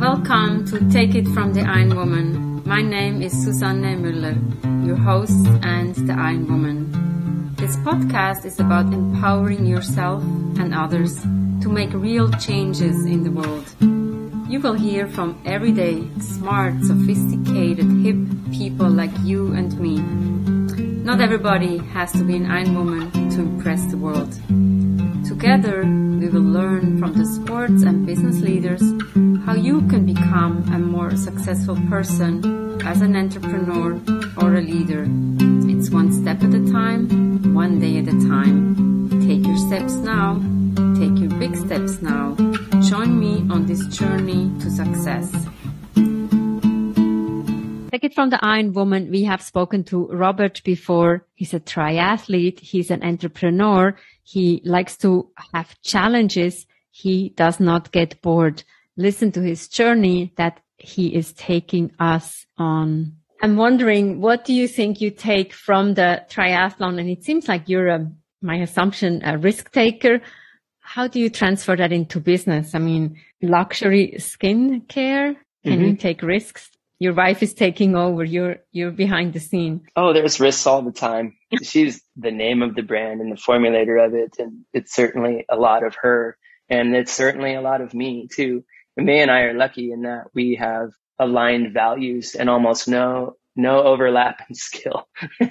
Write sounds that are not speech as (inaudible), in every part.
Welcome to Take It from the Iron Woman. My name is Susanne Müller, your host and the Iron Woman. This podcast is about empowering yourself and others to make real changes in the world. You will hear from everyday, smart, sophisticated, hip people like you and me. Not everybody has to be an Iron Woman to impress the world. Together, we will learn from the sports and business leaders how you can become a more successful person as an entrepreneur or a leader. It's one step at a time, one day at a time. Take your steps now, take your big steps now. Join me on this journey to success. From the Iron Woman. We have spoken to Robert before. He's a triathlete. He's an entrepreneur. He likes to have challenges. He does not get bored. Listen to his journey that he is taking us on. I'm wondering, what do you think you take from the triathlon? And it seems like you're a, my assumption, a risk taker. How do you transfer that into business? I mean, luxury skin care. Can mm-hmm. you take risks? Your wife is taking over. You're, you're behind the scene. Oh, there's risks all the time she's the name of the brand and the formulator of it. And it's certainly a lot of her and it's certainly a lot of me too. And May and I are lucky in that we have aligned values and almost no, no overlap in (laughs) skill.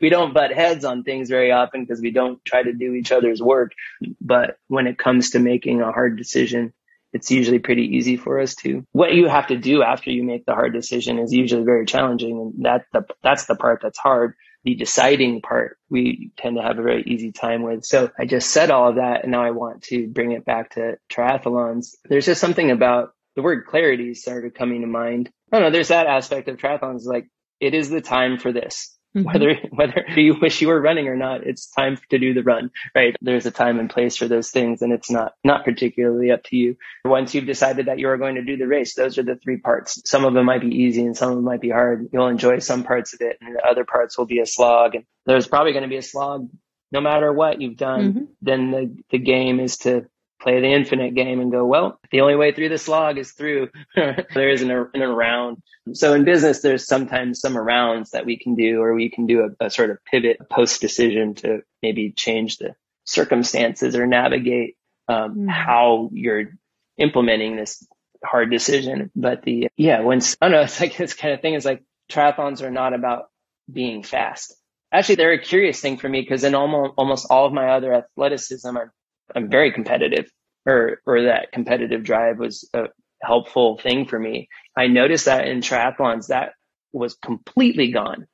we don't butt heads on things very often because we don't try to do each other's work. But when it comes to making a hard decision, it's usually pretty easy for us to. What you have to do after you make the hard decision is usually very challenging. And that the, that's the part that's hard the deciding part we tend to have a very easy time with. So I just said all of that and now I want to bring it back to triathlons. There's just something about the word clarity started coming to mind. I don't know, there's that aspect of triathlons like it is the time for this. Mm-hmm. Whether, whether (laughs) you wish you were running or not, it's time to do the run, right? There's a time and place for those things and it's not, not particularly up to you. Once you've decided that you are going to do the race, those are the three parts. Some of them might be easy and some of them might be hard. You'll enjoy some parts of it and the other parts will be a slog. And there's probably going to be a slog no matter what you've done. Mm-hmm. Then the, the game is to play the infinite game and go, well, the only way through the slog is through. (laughs) there isn't a, an around. So in business, there's sometimes some arounds that we can do, or we can do a, a sort of pivot post decision to maybe change the circumstances or navigate um, mm. how you're implementing this hard decision. But the, yeah, when, (laughs) I don't know, it's like this kind of thing is like triathlons are not about being fast. Actually, they're a curious thing for me because in almost, almost all of my other athleticism, I'm I'm very competitive or, or that competitive drive was a helpful thing for me. I noticed that in triathlons, that was completely gone.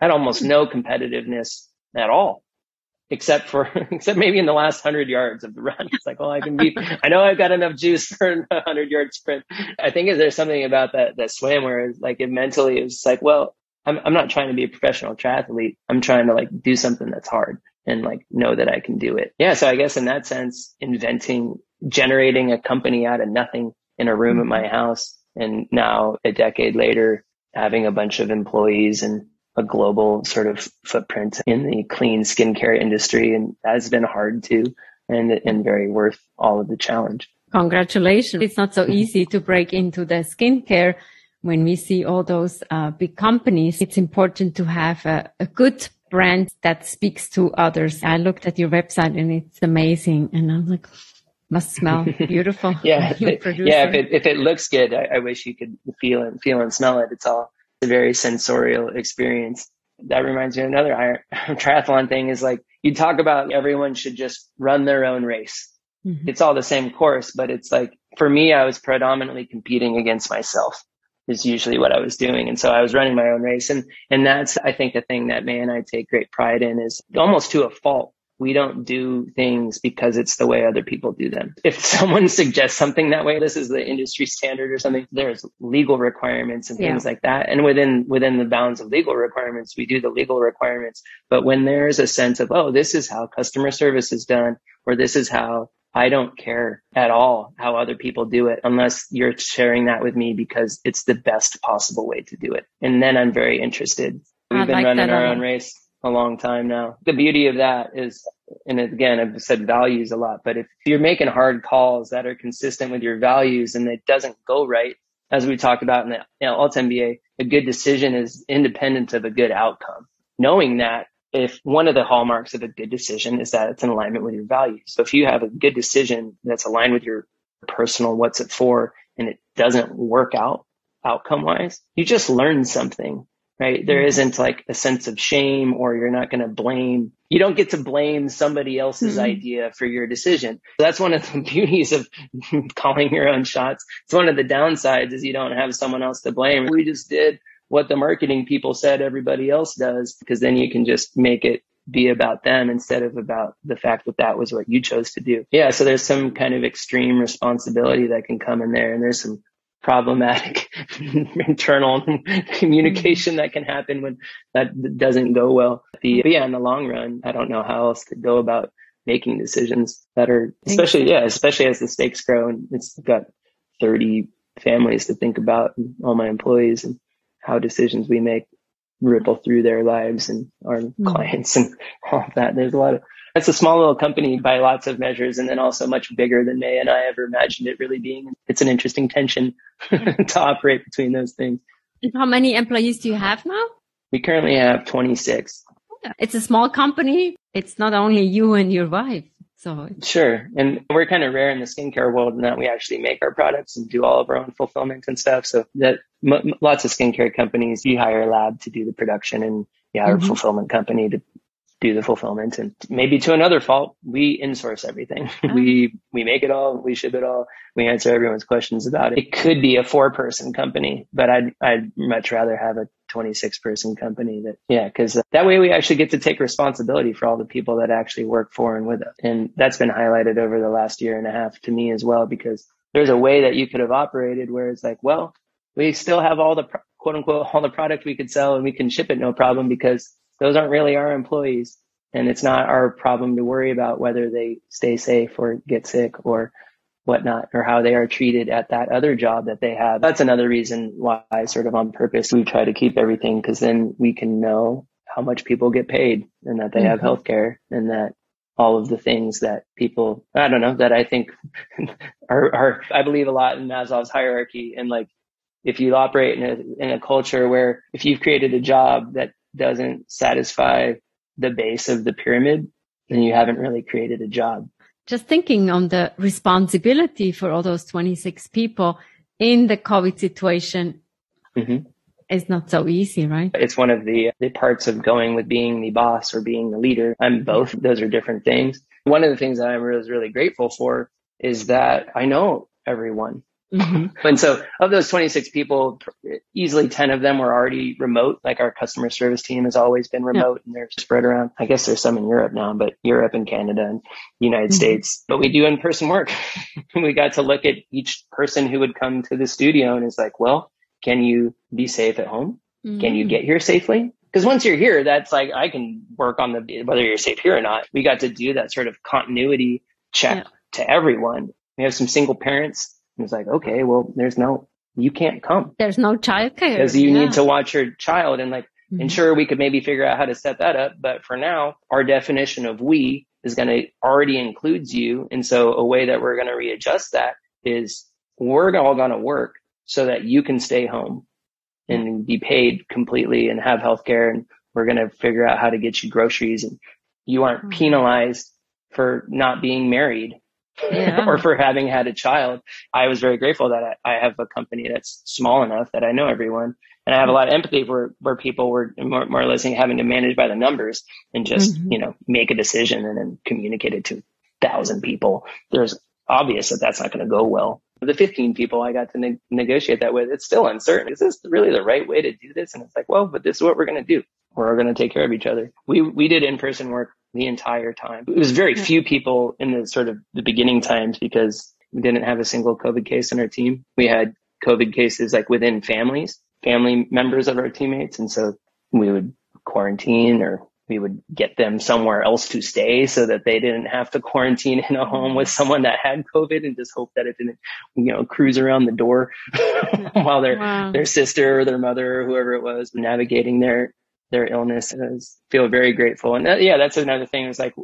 I had almost no competitiveness at all, except for, (laughs) except maybe in the last hundred yards of the run. It's like, well, I can be, I know I've got enough juice for a hundred yard sprint. I think is there's something about that, that swim where like it mentally is like, well, I'm, I'm not trying to be a professional triathlete. I'm trying to like do something that's hard and like know that I can do it. Yeah. So I guess in that sense, inventing, generating a company out of nothing in a room mm-hmm. at my house. And now a decade later, having a bunch of employees and a global sort of footprint in the clean skincare industry. And that's been hard too and, and very worth all of the challenge. Congratulations. It's not so easy to break into the skincare when we see all those uh, big companies, it's important to have a, a, good brand that speaks to others. I looked at your website and it's amazing. And I'm like, must smell (laughs) beautiful. yeah. yeah. If it, if it looks good, I, I, wish you could feel and feel and smell it. It's all a very sensorial experience. That reminds me of another (laughs) triathlon thing is like you talk about everyone should just run their own race. Mm-hmm. It's all the same course, but it's like for me, I was predominantly competing against myself is usually what I was doing. And so I was running my own race. And, and that's, I think the thing that May and I take great pride in is almost to a fault. We don't do things because it's the way other people do them. If (laughs) someone suggests something that way, this is the industry standard or something, there's legal requirements and things yeah. like that. And within, within the bounds of legal requirements, we do the legal requirements. But when there's a sense of, oh, this is how customer service is done, or this is how I don't care at all how other people do it unless you're sharing that with me because it's the best possible way to do it. And then I'm very interested. We've I been like running our own race. a long time now. The beauty of that is, and again, I've said values a lot, but if you're making hard calls that are consistent with your values and it doesn't go right, as we talked about in the you know, Alt MBA, a good decision is independent of a good outcome. Knowing that if one of the hallmarks of a good decision is that it's in alignment with your values. So if you have a good decision that's aligned with your personal what's it for and it doesn't work out outcome wise, you just learn something right? There mm-hmm. isn't like a sense of shame or you're not going to blame. You don't get to blame somebody else's mm-hmm. idea for your decision. That's one of the (laughs) beauties of calling your own shots. It's one of the downsides is you don't have someone else to blame. We just did what the marketing people said everybody else does because then you can just make it be about them instead of about the fact that that was what you chose to do. Yeah. So there's some kind of extreme responsibility that can come in there and there's some problematic (laughs) internal communication that can happen when that doesn't go well. The, yeah, in the long run, I don't know how else to go about making decisions that are, especially, yeah, especially as the stakes grow and it's got 30 families to think about and all my employees and how decisions we make ripple through their lives and our mm-hmm. clients and (laughs) all of that. There's a lot of it's a small little company by lots of measures and then also much bigger than May and I ever imagined it really being. It's an interesting tension (laughs) to operate between those things. How many employees do you have now? We currently have 26. It's a small company. It's not only you and your wife. So sure. And we're kind of rare in the skincare world in that we actually make our products and do all of our own fulfillment and stuff. So that m- lots of skincare companies, you hire a lab to do the production and hire mm-hmm. a fulfillment company to do the fulfillment and maybe to another fault, we insource everything. Oh. (laughs) we, we make it all, we ship it all, we answer everyone's questions about it. It could be a four person company, but I'd, I'd much rather have a 26 person company that, yeah, cause uh, that way we actually get to take responsibility for all the people that actually work for and with us. And that's been highlighted over the last year and a half to me as well, because there's a way that you could have operated where it's like, well, we still have all the quote unquote, all the product we could sell and we can ship it no problem because those aren't really our employees. And it's not our problem to worry about whether they stay safe or get sick or whatnot or how they are treated at that other job that they have. That's another reason why sort of on purpose we try to keep everything because then we can know how much people get paid and that they mm-hmm. have health care and that all of the things that people, I don't know, that I think (laughs) are, are, I believe a lot in Maslow's hierarchy and like, if you operate in a, in a culture where if you've created a job that doesn't satisfy the base of the pyramid, then you haven't really created a job. Just thinking on the responsibility for all those 26 people in the COVID situation mm-hmm. is not so easy, right? It's one of the, the parts of going with being the boss or being the leader. I'm both. Those are different things. One of the things that I was really grateful for is that I know everyone. Mm-hmm. And so of those 26 people, easily 10 of them were already remote. Like our customer service team has always been remote yeah. and they're spread around. I guess there's some in Europe now, but Europe and Canada and United mm-hmm. States. But we do in person work. (laughs) we got to look at each person who would come to the studio and it's like, well, can you be safe at home? Mm-hmm. Can you mm-hmm. get here safely? Because once you're here, that's like, I can work on the, whether you're safe here or not. We got to do that sort of continuity check yeah. to everyone. We have some single parents it's like, okay, well, there's no, you can't come. There's no childcare. Because you yeah. need to watch your child and like, mm-hmm. and sure, we could maybe figure out how to set that up. But for now, our definition of we is going to already includes you. And so a way that we're going to readjust that is we're all going to work so that you can stay home and be paid completely and have health care. And we're going to figure out how to get you groceries and you aren't mm-hmm. penalized for not being married yeah. (laughs) or for having had a child. I was very grateful that I, I, have a company that's small enough that I know everyone. And I have a lot of empathy for where people were more, more or less having to manage by the numbers and just, mm-hmm. you know, make a decision and then communicate it to a thousand people. There's obvious that that's not going to go well. The 15 people I got to ne- negotiate that with, it's still uncertain. Is this really the right way to do this? And it's like, well, but this is what we're going to do. We're going to take care of each other. We, we did in-person work the entire time. It was very few people in the sort of the beginning times because we didn't have a single COVID case in our team. We had COVID cases like within families, family members of our teammates. And so we would quarantine or we would get them somewhere else to stay so that they didn't have to quarantine in a home with someone that had COVID and just hope that it didn't, you know, cruise around the door (laughs) while their, wow. their sister or their mother or whoever it was navigating their their illness. And I feel very grateful. And that, yeah, that's another thing. It's like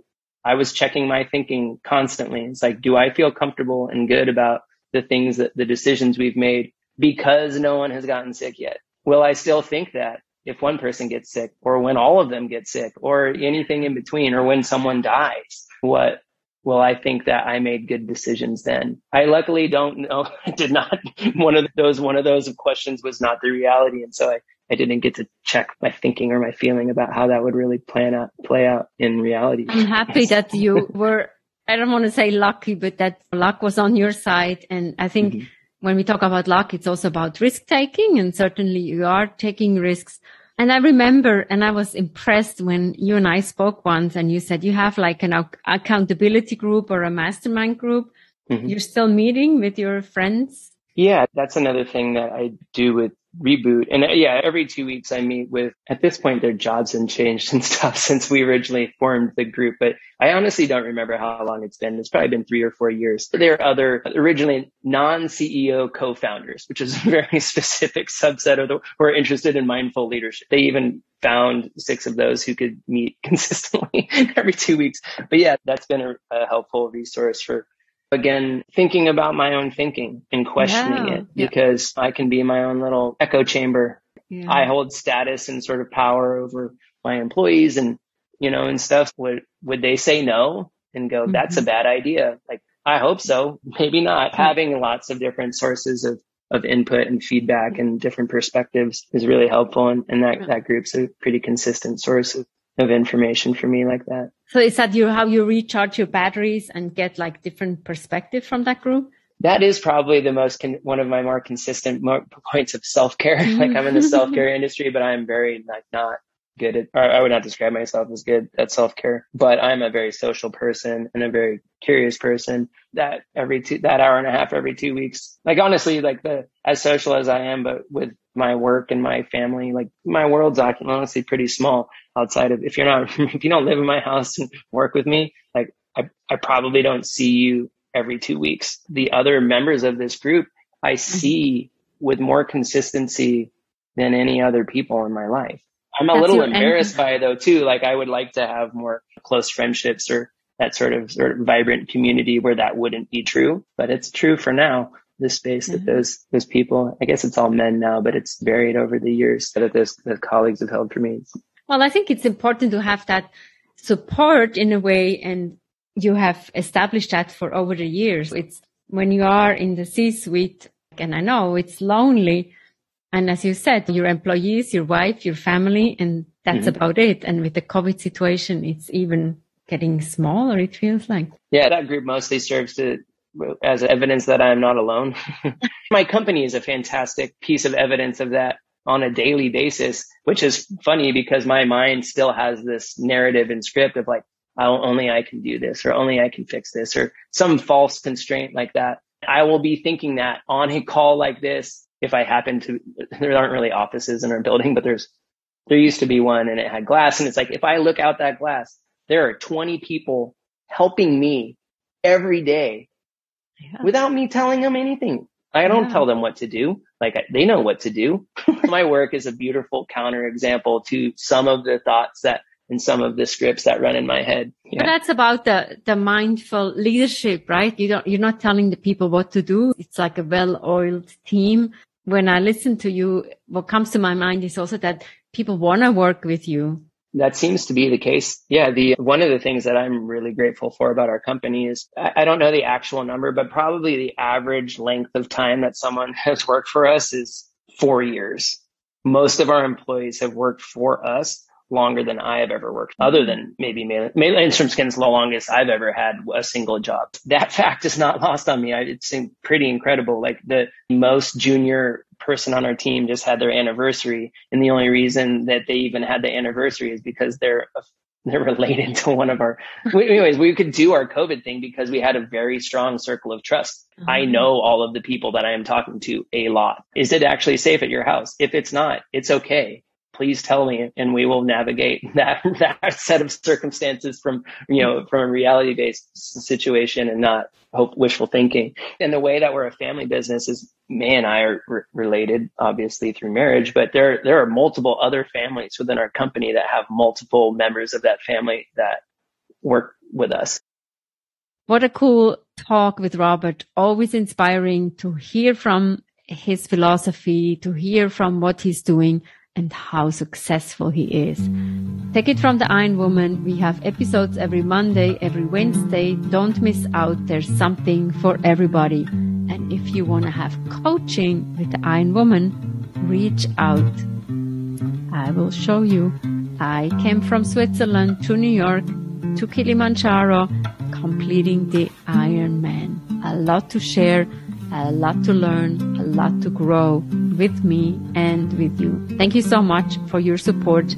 I was checking my thinking constantly. It's like, do I feel comfortable and good about the things that the decisions we've made because no one has gotten sick yet? Will I still think that if one person gets sick or when all of them get sick or anything in between or when someone dies? What will I think that I made good decisions then? I luckily don't know. (laughs) I did not. One of those, one of those questions was not the reality. And so I, I didn't get to check my thinking or my feeling about how that would really plan out, play out in reality. I'm happy that you were, I don't want to say lucky, but that luck was on your side. And I think mm-hmm. When we talk about luck, it's also about risk taking and certainly you are taking risks. And I remember, and I was impressed when you and I spoke once and you said you have like an accountability group or a mastermind group. Mm-hmm. You're still meeting with your friends. Yeah, that's another thing that I do with reboot. And uh, yeah, every two weeks I meet with, at this point, their jobs have changed (laughs) and stuff since we originally formed the group. But I honestly don't remember how long it's been. It's probably been three or four years. There are other originally non-CEO co-founders, which is (laughs) a very specific subset of the, who are interested in mindful leadership. They even found six of those who could meet (laughs) consistently every two weeks. But yeah, that's been a, a helpful resource for again, thinking about my own thinking and questioning yeah, it because yeah. I can be my own little echo chamber. Yeah. I hold status and sort of power over my employees and, you know, and stuff. Would, would they say no and go, that's mm-hmm. a bad idea? Like, I hope so. Maybe not. Mm-hmm. Having lots of different sources of, of input and feedback and different perspectives is really helpful. And, and that, that group's a pretty consistent source of, of information for me like that. So is that you how you recharge your batteries and get like different perspective from that group? That is probably the most con- one of my more consistent mo- points of self care. (laughs) like I'm in the (laughs) self care industry, but I'm very like not good at, or I would not describe myself as good at self care, but I'm a very social person and a very curious person that every two, that hour and a half every two weeks, like honestly, like the, as social as I am, but with my work and my family, like my world's honestly pretty small outside of, if you're not, (laughs) if you don't live in my house and work with me, like I, I probably don't see you every two weeks. The other members of this group, I mm-hmm. see with more consistency than any other people in my life. I'm a That's little embarrassed by it though too. Like I would like to have more close friendships or that sort of sort of vibrant community where that wouldn't be true, but it's true for now. The space mm-hmm. that those those people, I guess it's all men now, but it's varied over the years that those, those colleagues have held for me. Well, I think it's important to have that support in a way, and you have established that for over the years. It's when you are in the C-suite, and I know it's lonely, and as you said, your employees, your wife, your family, and that's mm-hmm. about it. And with the COVID situation, it's even getting smaller, it feels like. Yeah, that group mostly serves to as evidence that I'm not alone. (laughs) My company is a fantastic piece of evidence of that on a daily basis, which is funny because my mind still has this narrative and script of like, oh, only I can do this or only I can fix this or some false constraint like that. I will be thinking that on a call like this if I happen to, (laughs) there aren't really offices in our building, but there's, there used to be one and it had glass. And it's like, if I look out that glass, there are 20 people helping me every day yeah. without me telling them anything. I don't yeah. tell them what to do. Like they know what to do. (laughs) My work is a beautiful counterexample to some of the thoughts that and some of the scripts that run in my head. Yeah. But that's about the, the mindful leadership, right? You don't, you're not telling the people what to do. It's like a well-oiled team. When I listen to you, what comes to my mind is also that people want to work with you. That seems to be the case. Yeah. The, one of the things that I'm really grateful for about our company is I, I don't know the actual number, but probably the average length of time that someone (laughs) has worked for us is four years. Most of our employees have worked for us longer than I have ever worked, other than maybe May Lindstrom Skin's the longest I've ever had a single job. That fact is not (laughs) lost on me. I, it's pretty incredible. Like the most junior person on our team just had their anniversary. And the only reason that they even had the anniversary is because they're they're related to one of our (laughs) anyways we could do our covid thing because we had a very strong circle of trust mm-hmm. i know all of the people that i am talking to a lot is it actually safe at your house if it's not it's okay please tell me and we will navigate (laughs) that, that set of circumstances from, you know, from a reality based situation and not hope wishful thinking. And the way that we're a family business is May and I are re- related, obviously through marriage, but there, there are multiple other families within our company that have multiple members of that family that work with us. What a cool talk with Robert. Always inspiring to hear from his philosophy, to hear from what he's doing and how successful he is. Take it from the Iron Woman. We have episodes every Monday, every Wednesday. Don't miss out. There's something for everybody. And if you want to have coaching with the Iron Woman, reach out. I will show you. I came from Switzerland to New York to Kilimanjaro, completing the Ironman. A lot to share a lot to learn, a lot to grow with me and with you. Thank you so much for your support